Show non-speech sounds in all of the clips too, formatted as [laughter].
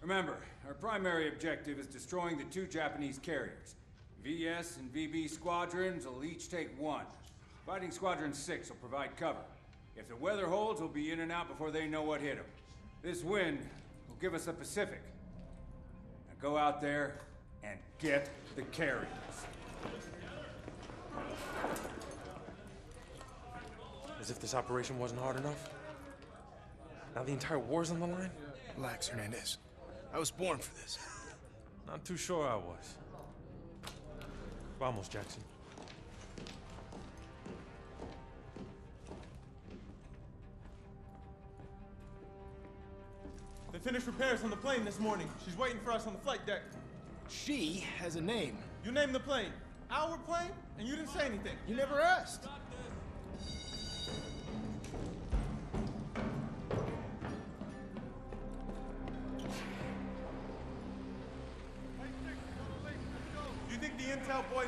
Remember, our primary objective is destroying the two Japanese carriers. VS and VB squadrons will each take one. Fighting Squadron 6 will provide cover. If the weather holds, we'll be in and out before they know what hit them. This wind will give us the Pacific. Now go out there and get the carriers. As if this operation wasn't hard enough. Now the entire war's on the line? Relax, Hernandez. I was born for this. Not too sure I was. Vamos, Jackson. They finished repairs on the plane this morning. She's waiting for us on the flight deck. She has a name. You named the plane. Our plane? And you didn't say anything. You never asked.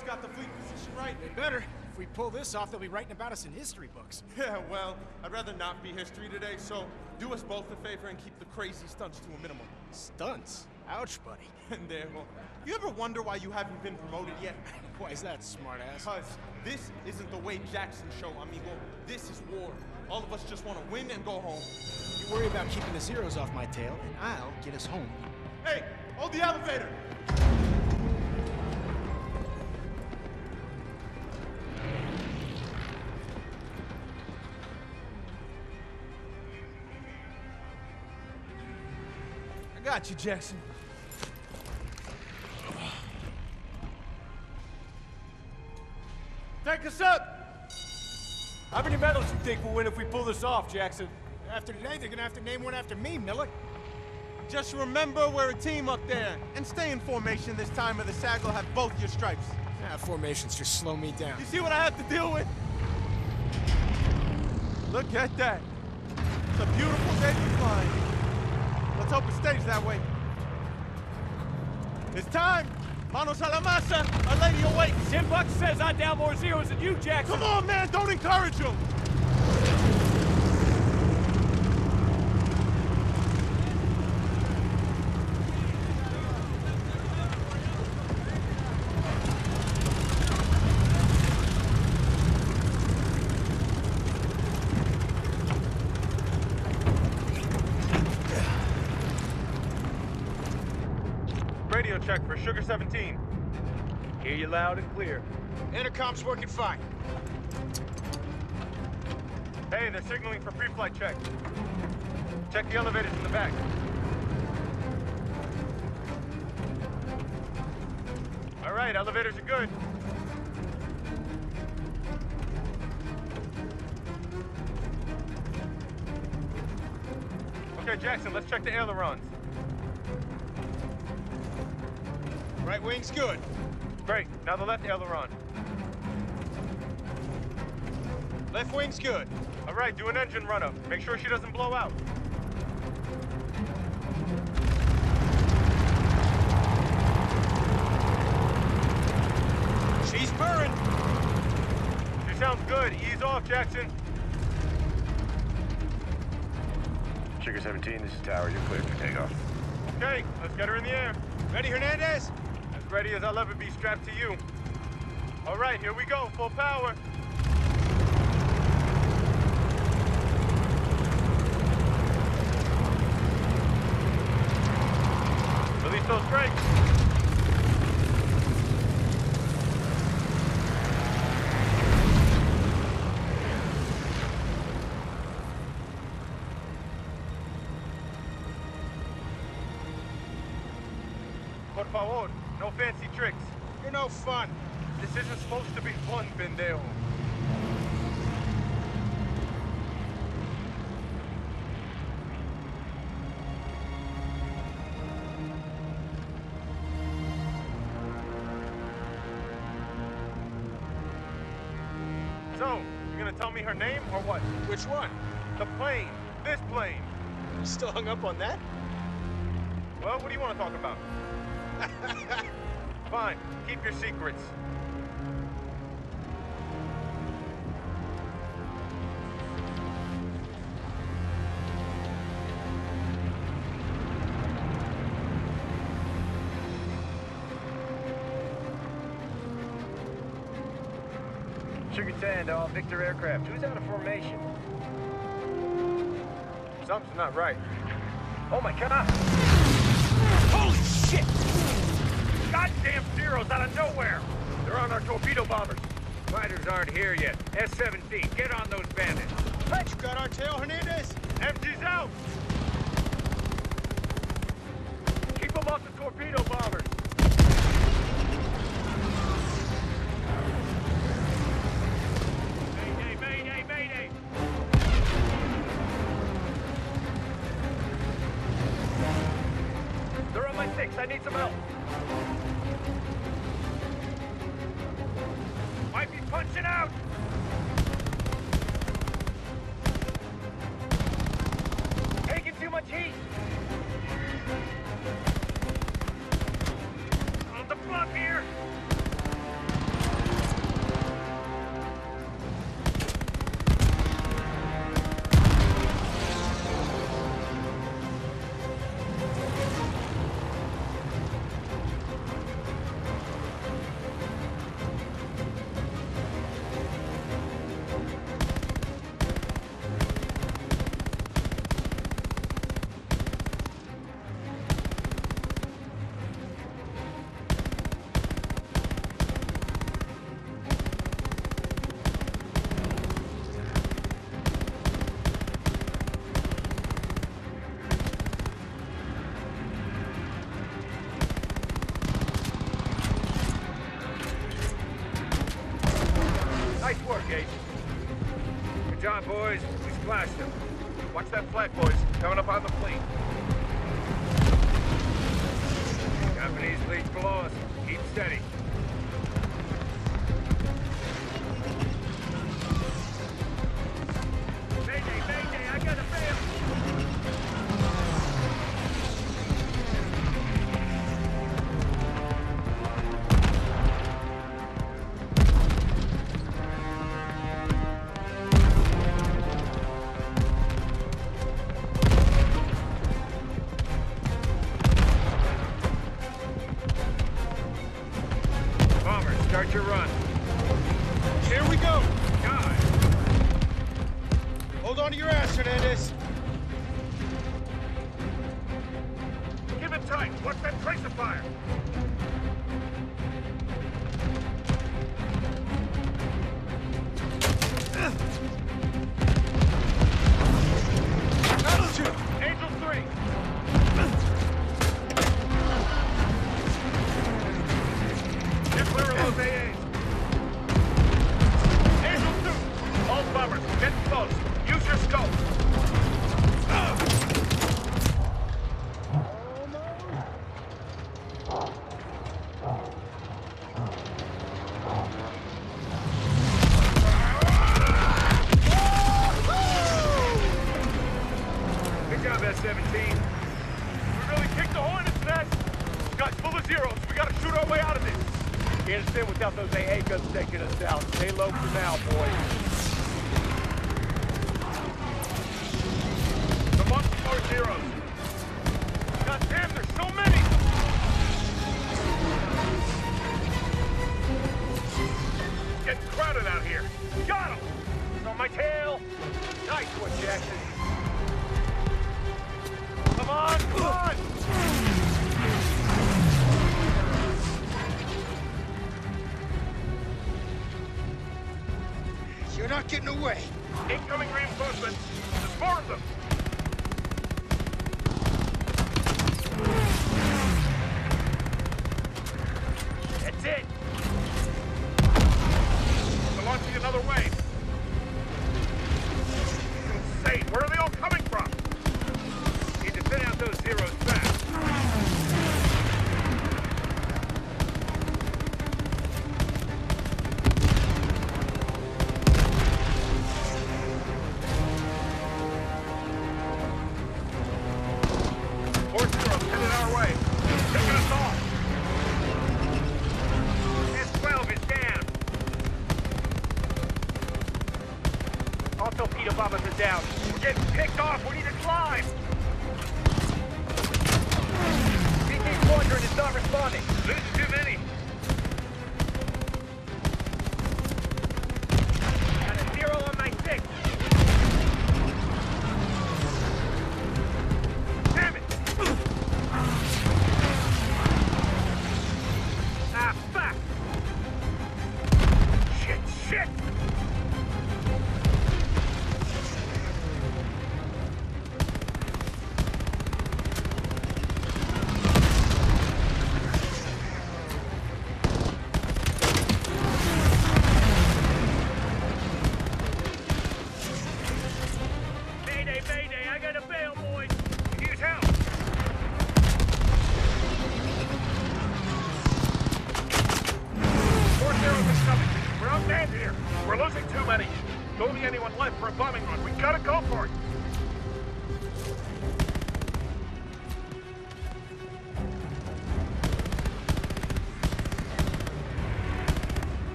Boys got the fleet position right? They better. If we pull this off, they'll be writing about us in history books. [laughs] Yeah, well, I'd rather not be history today, so do us both a favor and keep the crazy stunts to a minimum. Stunts? Ouch, buddy. [laughs] And there, well, you ever wonder why you haven't been promoted yet? [laughs] Why is that, smartass? Because this isn't the Wade Jackson show, amigo. This is war. All of us just want to win and go home. You worry about keeping the zeros off my tail, and I'll get us home. Hey, hold the elevator! Got you, Jackson. Take us up! How many medals do you think we'll win if we pull this off, Jackson? After today, they're gonna have to name one after me, Miller. Just remember we're a team up there. And stay in formation this time or the SAG will have both your stripes. Ah, formations just slow me down. You see what I have to deal with? Look at that. It's a beautiful day for flying. Let's hope it stays that way. It's time. Manos a la masa. Our lady awaits. Ten bucks says I down more zeros than you, Jackson. Come on, man. Don't encourage him. Radio check for Sugar 17. Hear you loud and clear. Intercom's working fine. Hey, they're signaling for pre-flight check. Check the elevators in the back. All right, elevators are good. Okay, Jackson, let's check the ailerons. Right wing's good. Great, now the left aileron. Left wing's good. All right, do an engine run-up. Make sure she doesn't blow out. She's burned. She sounds good. Ease off, Jackson. Sugar 17, this is Tower. You're cleared for takeoff. Okay, let's get her in the air. Ready, Hernandez? Ready as I'll ever be strapped to you. All right, here we go. Full power. Release those brakes. Pendejo. So, you gonna tell me her name or what? Which one? The plane. This plane. You still hung up on that? Well, what do you want to talk about? [laughs] Fine. Keep your secrets. Victor aircraft. Who's out of formation? Something's not right. Oh my god! Holy shit! Goddamn Zeros out of nowhere! They're on our torpedo bombers. Fighters aren't here yet. S-17, get on those bandits. You got our tail, Hernandez? MG's out! Keep them off the torpedo Ace. Good job, boys. We splashed them. Watch that flak, boys. Coming up on the fleet. Japanese fleet's below us. Keep steady. Start run. Here we go. God! Hold on to your ass, Hernandez. Give it tight. Watch that tracer fire. Not getting away. Incoming reinforcements. There's four of them. Torpedo bombers are down. We're getting picked off. We need to climb. VT Squadron is not responding. This is too many.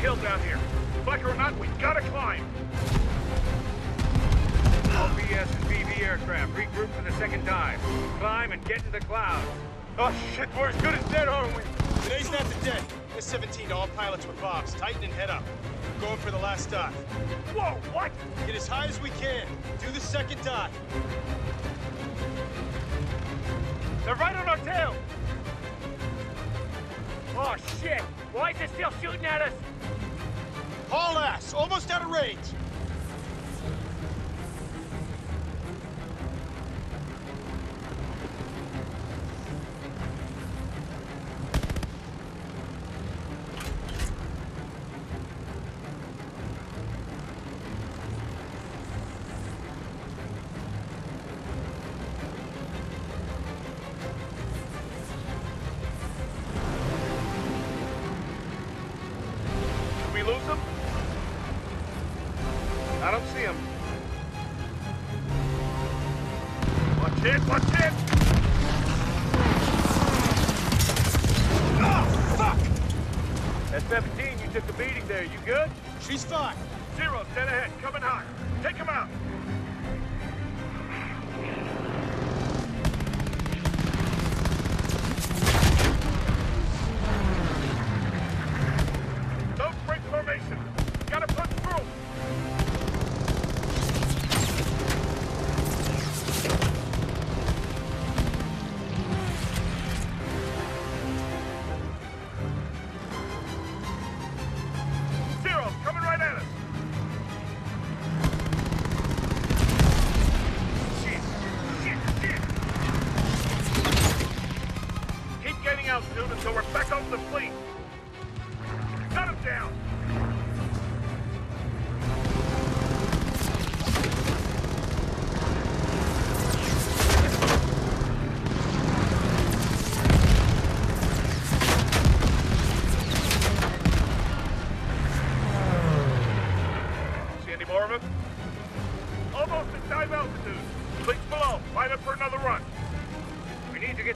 Killed down here. Like or not, we gotta climb. All VS and VB aircraft, regroup for the second dive. Climb and get in the clouds. Oh shit, we're as good as dead, aren't we? Today's not the day. S-17 to all pilots with bombs. Tighten and head up. We're going for the last dive. Whoa, what? Get as high as we can. Do the second dive. They're right on our tail! Oh shit! Why is it still shooting at us? Haul ass. Almost out of range.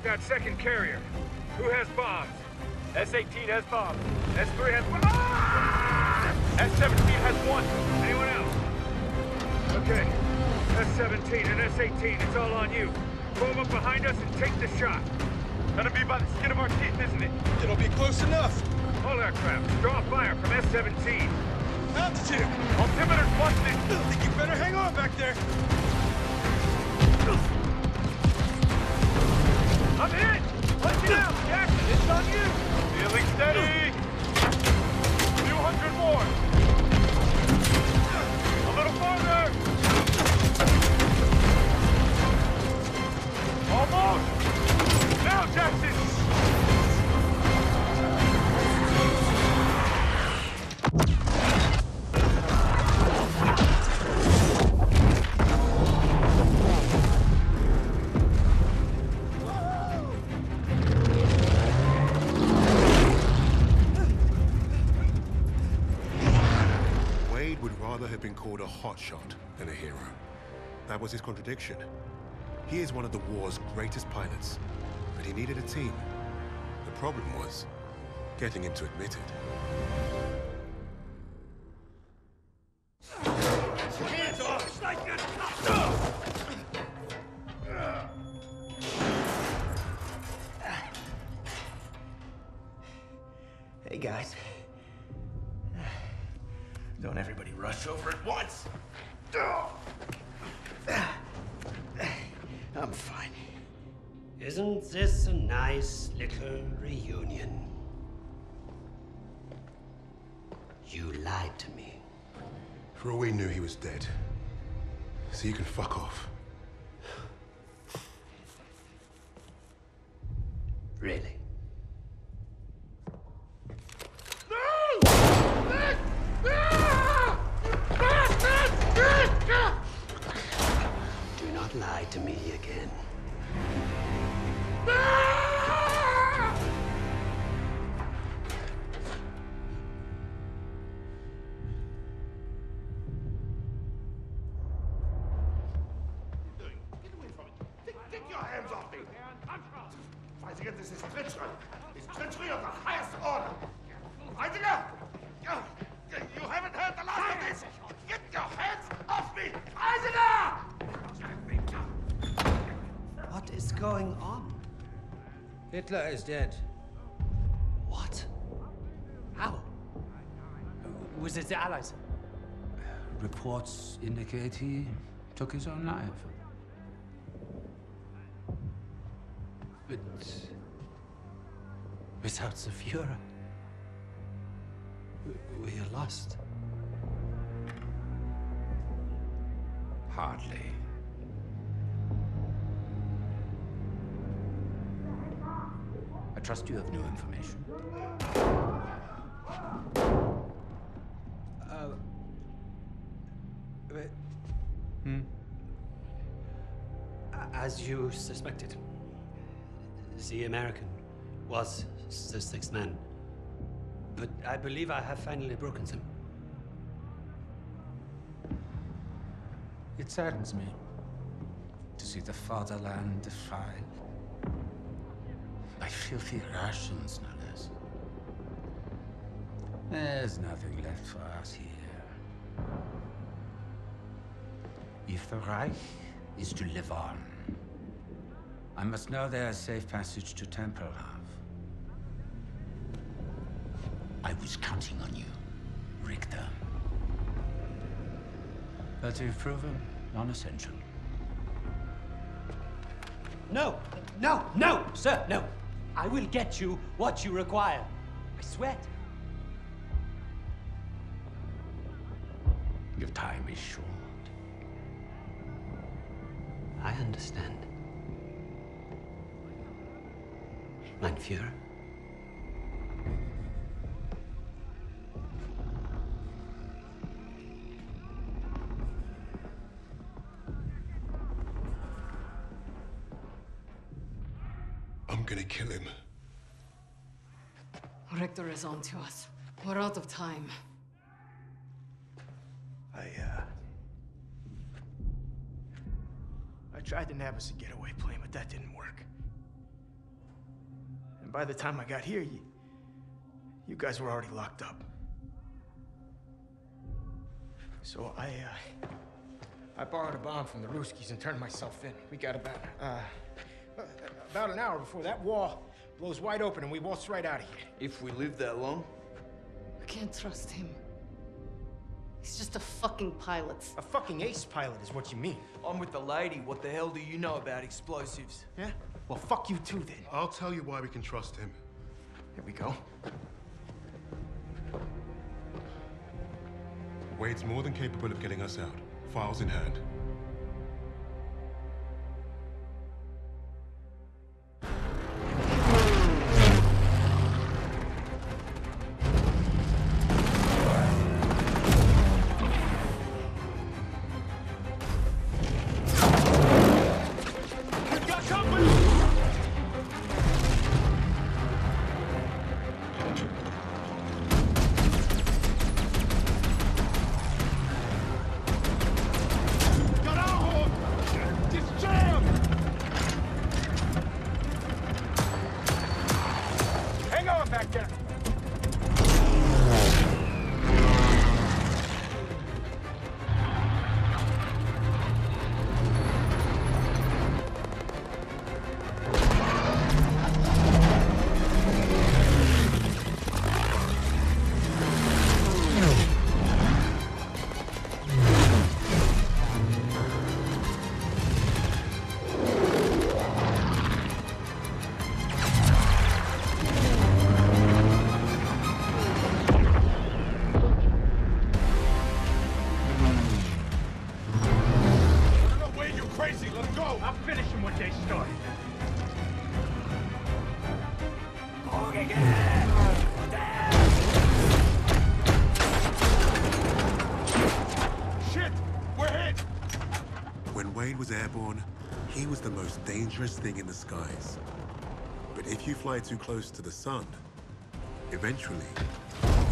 That second carrier. Who has bombs? S-18 has bombs. S-3 has one. Ah! S-17 has one. Anyone else? Okay. S-17 and S-18, it's all on you. Form up behind us and take the shot. Gonna be by the skin of our teeth, isn't it? It'll be close enough. All aircraft, draw fire from S-17. Altitude. Altimeter's busted. I think you better hang on back there. I'm hit! Punch it out! Jackson, it's on you! Feeling steady! Hotshot than a hero. That was his contradiction. He is one of the war's greatest pilots, but he needed a team. The problem was getting him to admit it. Nice little reunion? You lied to me. For all we knew, he was dead. So you can fuck off. Is dead. What? How? Was it the Allies? Reports indicate he took his own life. But without the Fuhrer, we are lost. Hardly. Trust you have new information. Uh, but- Hmm? As you suspected, the American was the sixth man. But I believe I have finally broken them. It saddens me to see the fatherland defiled by filthy Russians, no less. There's nothing left for us here. If the Reich is to live on, I must know there's safe passage to Tempelhof. I was counting on you, Richter. But you've proven non-essential. No, no, no, sir, no. I will get you what you require. I swear. Your time is short. I understand. Mein Führer. Is on to us. We're out of time. I, uh. I tried to nab us a getaway plane, but that didn't work. And by the time I got here, you. You guys were already locked up. So I, uh. I borrowed a bomb from the Ruskies and turned myself in. We got about, uh. About an hour before that wall blows wide open and we waltz right out of here. If we live that long? We can't trust him. He's just a fucking pilot. A fucking ace pilot is what you mean. I'm with the lady. What the hell do you know about explosives? Yeah? Well, fuck you too then. I'll tell you why we can trust him. Here we go. Wade's more than capable of getting us out. Files in hand. Was the most dangerous thing in the skies. But if you fly too close to the sun, eventually,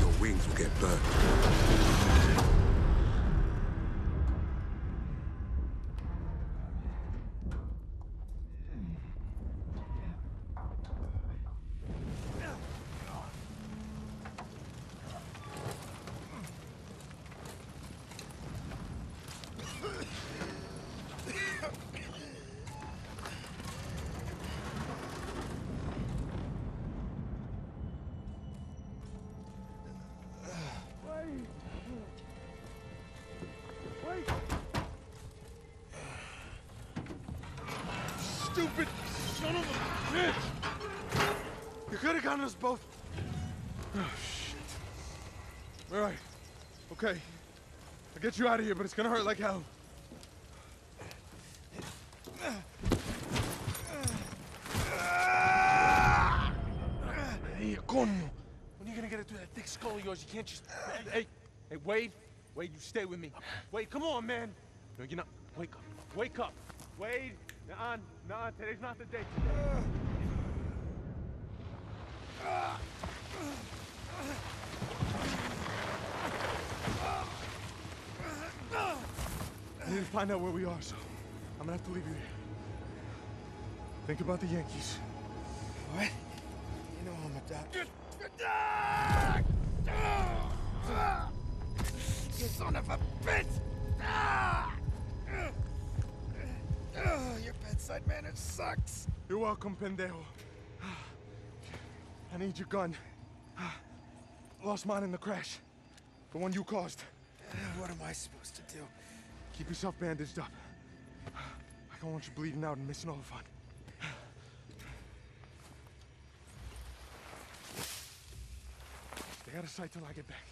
your wings will get burnt. Stupid son of a bitch! You could have gotten us both. Oh, shit. All right. Okay. I'll get you out of here, but it's gonna hurt like hell. Hey, coño. When are you gonna get it through that thick skull of yours? You can't just... Hey, hey, hey, Wade. Wade, you stay with me. Wade, come on, man. No, you're not. Wake up. Wake up. Wade. Nah, nah, today's not the day. I need to find out where we are, so I'm gonna have to leave you here. Think about the Yankees. What? You know I'm a doctor. Son of a bitch! Your bedside manner sucks. You're welcome, pendejo. [sighs] I need your gun. [sighs] Lost mine in the crash. The one you caused. Eh, what am I supposed to do? Keep yourself bandaged up. I don't want you bleeding out and missing all the fun. [sighs] Stay out of sight till I get back.